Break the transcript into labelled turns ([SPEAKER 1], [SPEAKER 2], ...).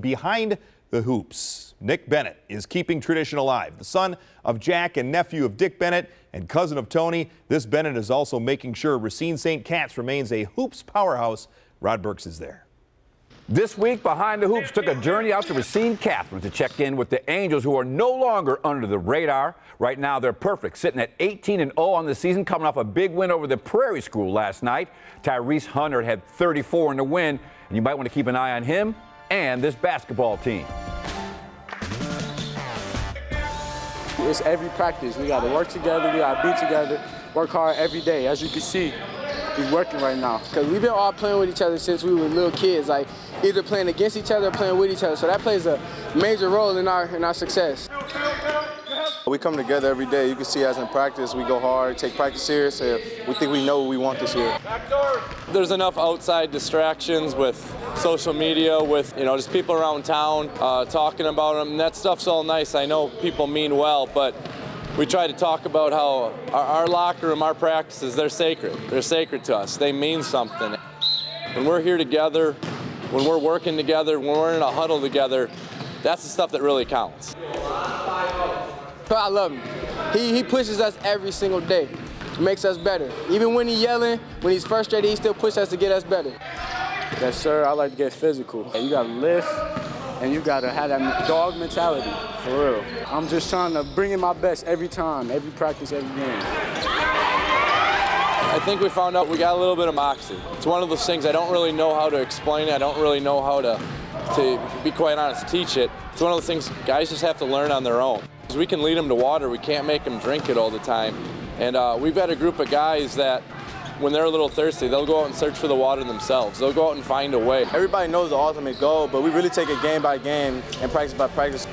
[SPEAKER 1] behind the hoops. Nick Bennett is keeping tradition alive. The son of Jack and nephew of Dick Bennett and cousin of Tony, this Bennett is also making sure Racine St. Cat's remains a hoops powerhouse. Rod Burks is there.
[SPEAKER 2] This week, Behind the Hoops took a journey out to Racine Catholic to check in with the Angels, who are no longer under the radar. Right now, they're perfect, sitting at 18 and 0 on the season, coming off a big win over the Prairie School last night. Tyrese Hunter had 34 in the win, and you might want to keep an eye on him and this basketball team.
[SPEAKER 3] It's every practice. We got to work together. We got to be together. Work hard every day. As you can see, he's working right now. Because we've been all playing with each other since we were little kids. Like either playing against each other or playing with each other. So that plays a major role in our in our success.
[SPEAKER 4] We come together every day. You can see us in practice. We go hard, take practice serious. We think we know what we want this year.
[SPEAKER 5] There's enough outside distractions with social media, with you know just people around town uh, talking about them. That stuff's all nice. I know people mean well, but we try to talk about how our, our locker room, our practices, they're sacred. They're sacred to us. They mean something. When we're here together, when we're working together, when we're in a huddle together, that's the stuff that really counts.
[SPEAKER 3] I love him. He, he pushes us every single day. Makes us better. Even when he's yelling, when he's frustrated, he still pushes us to get us better. Yes, sir. I like to get physical. You got to lift, and you got to have that dog mentality, for real. I'm just trying to bring in my best every time, every practice, every game.
[SPEAKER 5] I think we found out we got a little bit of moxie. It's one of those things I don't really know how to explain it. I don't really know how to, to be quite honest, teach it. It's one of those things guys just have to learn on their own. We can lead them to water. We can't make them drink it all the time. And uh, we've got a group of guys that when they're a little thirsty, they'll go out and search for the water themselves. They'll go out and find a way.
[SPEAKER 4] Everybody knows the ultimate goal, but we really take it game by game and practice by practice.